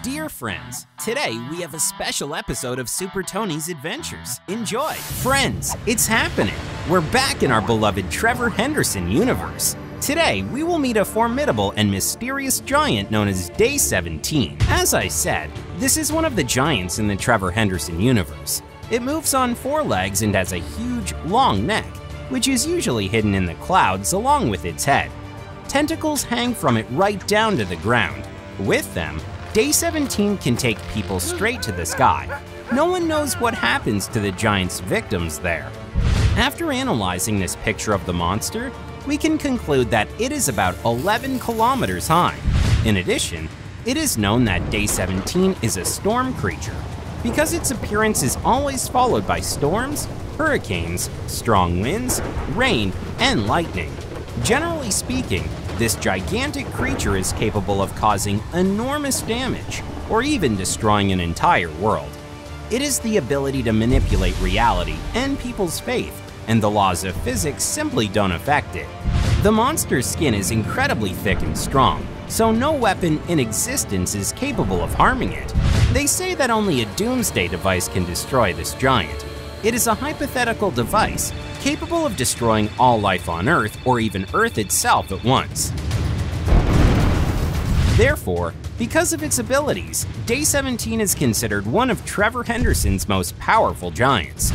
Dear friends, today we have a special episode of Super Tony's Adventures. Enjoy! Friends, it's happening! We're back in our beloved Trevor Henderson universe. Today, we will meet a formidable and mysterious giant known as Day 17. As I said, this is one of the giants in the Trevor Henderson universe. It moves on four legs and has a huge, long neck, which is usually hidden in the clouds along with its head. Tentacles hang from it right down to the ground. With them, Day 17 can take people straight to the sky. No one knows what happens to the giant's victims there. After analyzing this picture of the monster, we can conclude that it is about 11 kilometers high. In addition, it is known that Day 17 is a storm creature because its appearance is always followed by storms, hurricanes, strong winds, rain, and lightning. Generally speaking, this gigantic creature is capable of causing enormous damage, or even destroying an entire world. It is the ability to manipulate reality and people's faith, and the laws of physics simply don't affect it. The monster's skin is incredibly thick and strong, so no weapon in existence is capable of harming it. They say that only a doomsday device can destroy this giant. It is a hypothetical device capable of destroying all life on Earth or even Earth itself at once. Therefore, because of its abilities, Day 17 is considered one of Trevor Henderson's most powerful giants.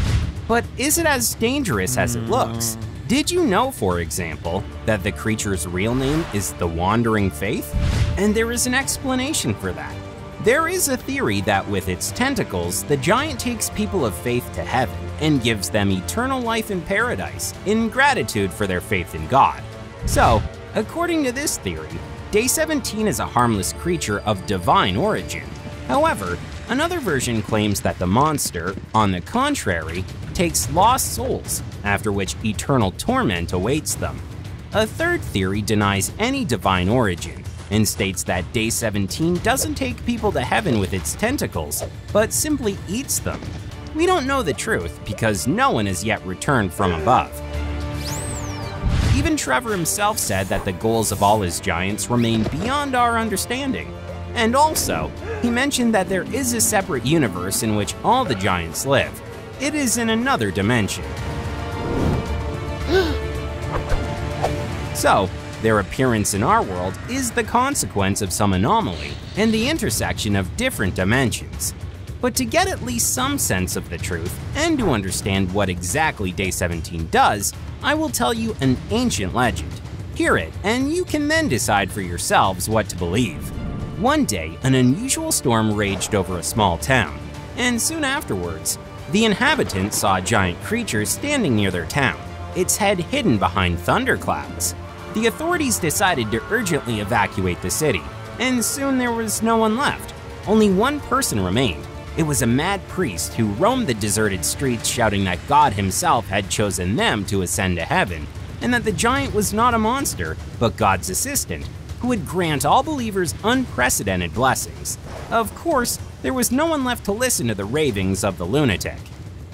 But is it as dangerous as it looks? Hmm. Did you know, for example, that the creature's real name is the Wandering Faith? And there is an explanation for that. There is a theory that with its tentacles, the giant takes people of faith to heaven and gives them eternal life in paradise in gratitude for their faith in God. So, according to this theory, Day 17 is a harmless creature of divine origin. However, another version claims that the monster, on the contrary, takes lost souls, after which eternal torment awaits them. A third theory denies any divine origin and states that Day 17 doesn't take people to heaven with its tentacles, but simply eats them. We don't know the truth because no one has yet returned from above. Even Trevor himself said that the goals of all his giants remain beyond our understanding. And also, he mentioned that there is a separate universe in which all the giants live. It is in another dimension. so, their appearance in our world is the consequence of some anomaly and the intersection of different dimensions. But to get at least some sense of the truth and to understand what exactly Day 17 does, I will tell you an ancient legend. Hear it, and you can then decide for yourselves what to believe. One day, an unusual storm raged over a small town, and soon afterwards, the inhabitants saw a giant creature standing near their town, its head hidden behind thunderclouds. The authorities decided to urgently evacuate the city, and soon there was no one left. Only one person remained. It was a mad priest who roamed the deserted streets shouting that God himself had chosen them to ascend to heaven, and that the giant was not a monster, but God's assistant, who would grant all believers unprecedented blessings. Of course, there was no one left to listen to the ravings of the lunatic.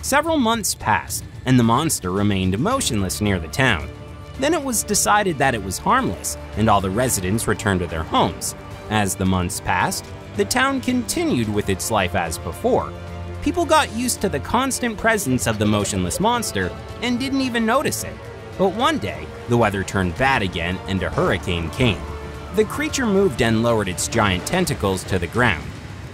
Several months passed, and the monster remained motionless near the town. Then it was decided that it was harmless, and all the residents returned to their homes. As the months passed, the town continued with its life as before. People got used to the constant presence of the motionless monster and didn't even notice it. But one day, the weather turned bad again and a hurricane came. The creature moved and lowered its giant tentacles to the ground.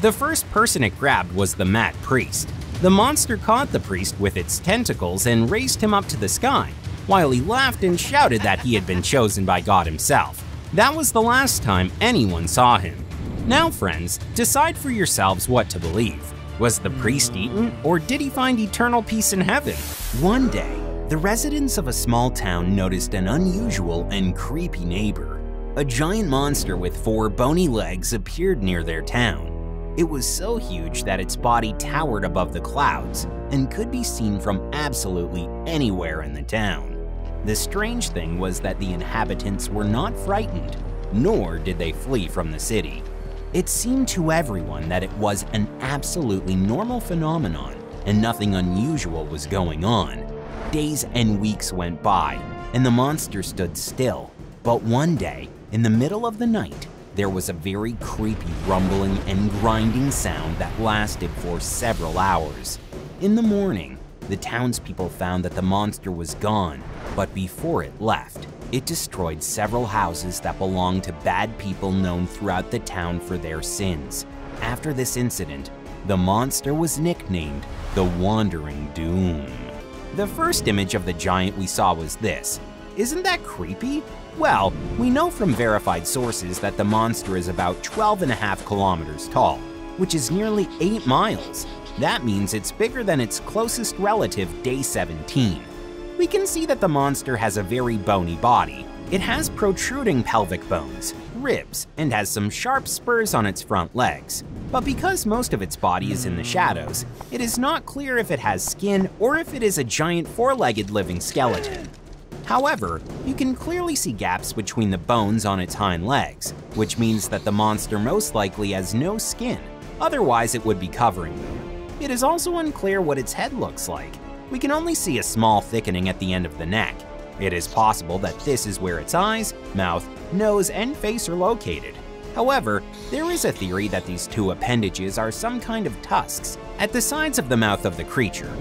The first person it grabbed was the mad priest. The monster caught the priest with its tentacles and raised him up to the sky, while he laughed and shouted that he had been chosen by God himself. That was the last time anyone saw him. Now, friends, decide for yourselves what to believe. Was the priest eaten, or did he find eternal peace in heaven? One day, the residents of a small town noticed an unusual and creepy neighbor. A giant monster with four bony legs appeared near their town. It was so huge that its body towered above the clouds and could be seen from absolutely anywhere in the town. The strange thing was that the inhabitants were not frightened, nor did they flee from the city. It seemed to everyone that it was an absolutely normal phenomenon and nothing unusual was going on. Days and weeks went by, and the monster stood still. But one day, in the middle of the night, there was a very creepy rumbling and grinding sound that lasted for several hours. In the morning, the townspeople found that the monster was gone, but before it left, it destroyed several houses that belonged to bad people known throughout the town for their sins. After this incident, the monster was nicknamed the Wandering Doom. The first image of the giant we saw was this. Isn't that creepy? Well, we know from verified sources that the monster is about 12 and a half kilometers tall, which is nearly 8 miles. That means it's bigger than its closest relative, Day 17. We can see that the monster has a very bony body. It has protruding pelvic bones, ribs, and has some sharp spurs on its front legs. But because most of its body is in the shadows, it is not clear if it has skin or if it is a giant four-legged living skeleton. However, you can clearly see gaps between the bones on its hind legs, which means that the monster most likely has no skin, otherwise it would be covering them. It is also unclear what its head looks like. We can only see a small thickening at the end of the neck. It is possible that this is where its eyes, mouth, nose, and face are located. However, there is a theory that these two appendages are some kind of tusks at the sides of the mouth of the creature.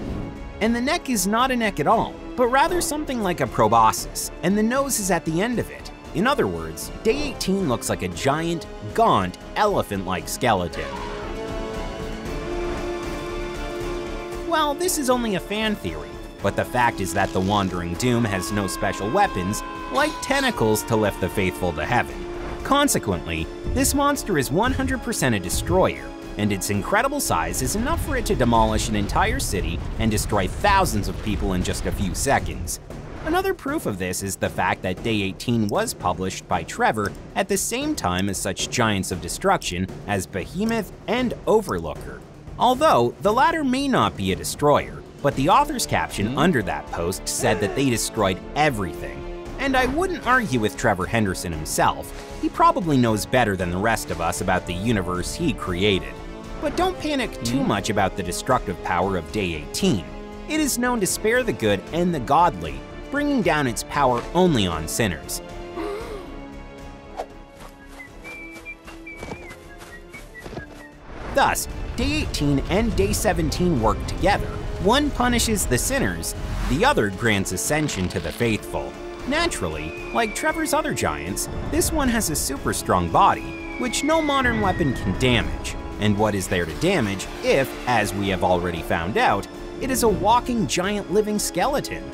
And the neck is not a neck at all, but rather something like a proboscis, and the nose is at the end of it. In other words, Day 18 looks like a giant, gaunt, elephant-like skeleton. Well, this is only a fan theory, but the fact is that the Wandering Doom has no special weapons, like tentacles to lift the faithful to heaven. Consequently, this monster is 100% a destroyer, and its incredible size is enough for it to demolish an entire city and destroy thousands of people in just a few seconds. Another proof of this is the fact that Day 18 was published by Trevor at the same time as such giants of destruction as Behemoth and Overlooker. Although, the latter may not be a destroyer, but the author's caption hmm? under that post said that they destroyed everything. And I wouldn't argue with Trevor Henderson himself, he probably knows better than the rest of us about the universe he created. But don't panic too hmm? much about the destructive power of Day 18. It is known to spare the good and the godly, bringing down its power only on sinners. Thus, Day 18 and Day 17 work together. One punishes the sinners, the other grants ascension to the faithful. Naturally, like Trevor's other giants, this one has a super strong body, which no modern weapon can damage. And what is there to damage if, as we have already found out, it is a walking giant living skeleton?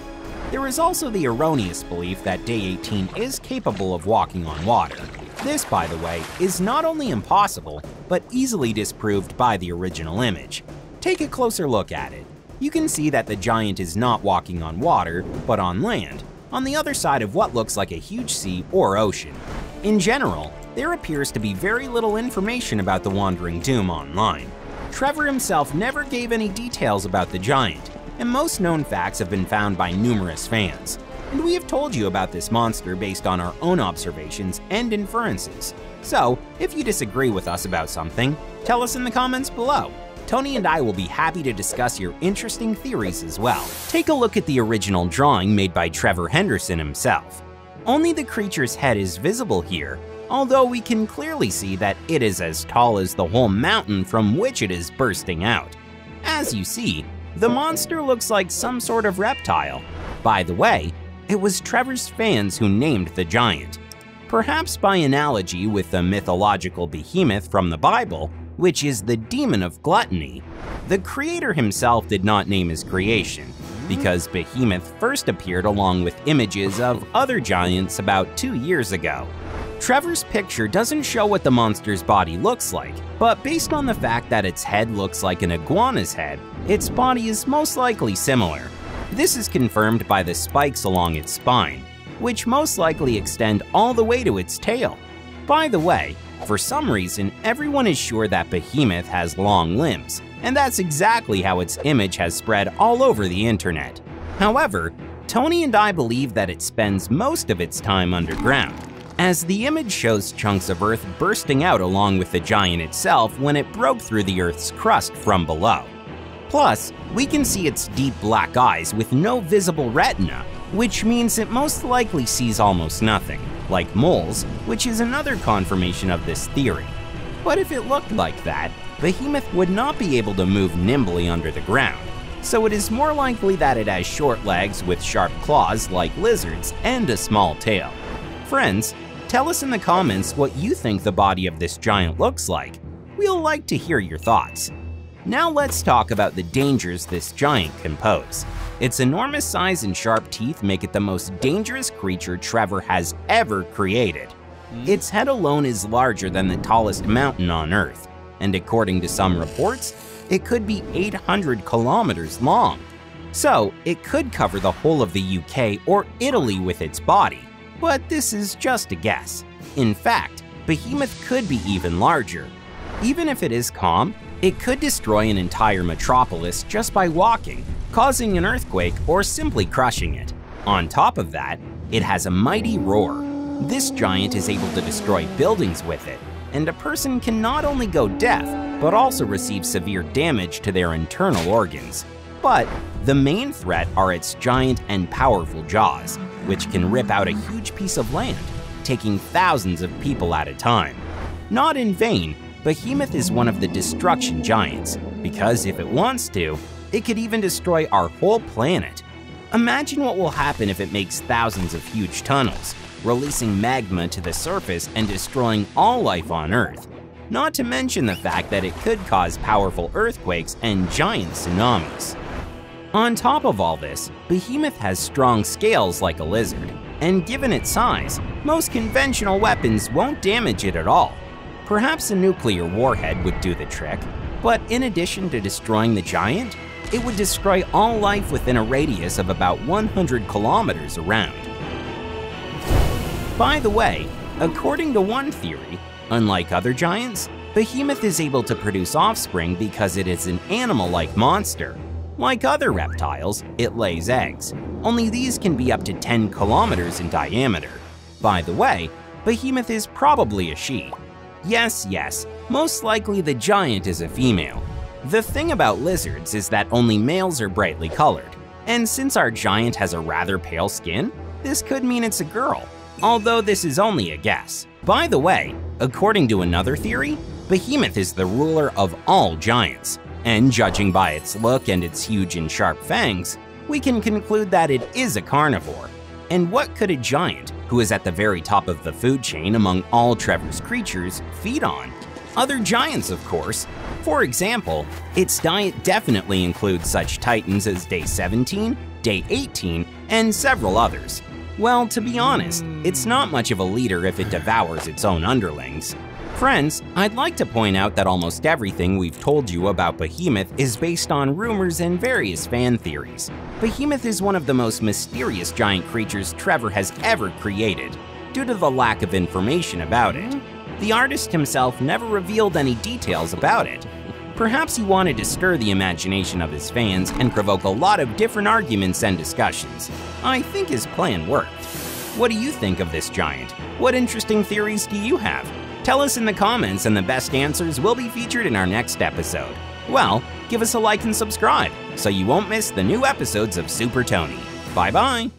There is also the erroneous belief that Day 18 is capable of walking on water. This, by the way, is not only impossible, but easily disproved by the original image. Take a closer look at it. You can see that the giant is not walking on water, but on land, on the other side of what looks like a huge sea or ocean. In general, there appears to be very little information about the Wandering Doom online. Trevor himself never gave any details about the giant, and most known facts have been found by numerous fans. And we have told you about this monster based on our own observations and inferences. So, if you disagree with us about something, tell us in the comments below. Tony and I will be happy to discuss your interesting theories as well. Take a look at the original drawing made by Trevor Henderson himself. Only the creature's head is visible here, although we can clearly see that it is as tall as the whole mountain from which it is bursting out. As you see, the monster looks like some sort of reptile. By the way, it was Trevor's fans who named the giant. Perhaps by analogy with the mythological behemoth from the Bible, which is the demon of gluttony, the creator himself did not name his creation, because Behemoth first appeared along with images of other giants about two years ago. Trevor's picture doesn't show what the monster's body looks like, but based on the fact that its head looks like an iguana's head, its body is most likely similar. This is confirmed by the spikes along its spine, which most likely extend all the way to its tail. By the way, for some reason, everyone is sure that Behemoth has long limbs, and that's exactly how its image has spread all over the internet. However, Tony and I believe that it spends most of its time underground, as the image shows chunks of Earth bursting out along with the giant itself when it broke through the Earth's crust from below. Plus, we can see its deep black eyes with no visible retina, which means it most likely sees almost nothing, like moles, which is another confirmation of this theory. But if it looked like that, Behemoth would not be able to move nimbly under the ground, so it is more likely that it has short legs with sharp claws like lizards and a small tail. Friends, tell us in the comments what you think the body of this giant looks like. We'll like to hear your thoughts. Now let's talk about the dangers this giant can pose. Its enormous size and sharp teeth make it the most dangerous creature Trevor has ever created. Hmm? Its head alone is larger than the tallest mountain on Earth, and according to some reports, it could be 800 kilometers long. So, it could cover the whole of the UK or Italy with its body. But this is just a guess. In fact, Behemoth could be even larger. Even if it is calm, it could destroy an entire metropolis just by walking, causing an earthquake or simply crushing it. On top of that, it has a mighty roar. This giant is able to destroy buildings with it, and a person can not only go deaf, but also receive severe damage to their internal organs. But the main threat are its giant and powerful jaws, which can rip out a huge piece of land, taking thousands of people at a time. Not in vain, Behemoth is one of the destruction giants, because if it wants to, it could even destroy our whole planet. Imagine what will happen if it makes thousands of huge tunnels, releasing magma to the surface and destroying all life on Earth. Not to mention the fact that it could cause powerful earthquakes and giant tsunamis. On top of all this, Behemoth has strong scales like a lizard, and given its size, most conventional weapons won't damage it at all. Perhaps a nuclear warhead would do the trick, but in addition to destroying the giant, it would destroy all life within a radius of about 100 kilometers around. By the way, according to one theory, unlike other giants, Behemoth is able to produce offspring because it is an animal-like monster. Like other reptiles, it lays eggs, only these can be up to 10 kilometers in diameter. By the way, Behemoth is probably a she, Yes, yes, most likely the giant is a female. The thing about lizards is that only males are brightly colored, and since our giant has a rather pale skin, this could mean it's a girl, although this is only a guess. By the way, according to another theory, Behemoth is the ruler of all giants, and judging by its look and its huge and sharp fangs, we can conclude that it is a carnivore. And what could a giant, who is at the very top of the food chain among all Trevor's creatures, feed on? Other giants, of course. For example, its diet definitely includes such titans as Day 17, Day 18, and several others. Well, to be honest, it's not much of a leader if it devours its own underlings. Friends, I'd like to point out that almost everything we've told you about Behemoth is based on rumors and various fan theories. Behemoth is one of the most mysterious giant creatures Trevor has ever created, due to the lack of information about it. The artist himself never revealed any details about it. Perhaps he wanted to stir the imagination of his fans and provoke a lot of different arguments and discussions. I think his plan worked. What do you think of this giant? What interesting theories do you have? Tell us in the comments and the best answers will be featured in our next episode. Well, give us a like and subscribe so you won't miss the new episodes of Super Tony. Bye bye!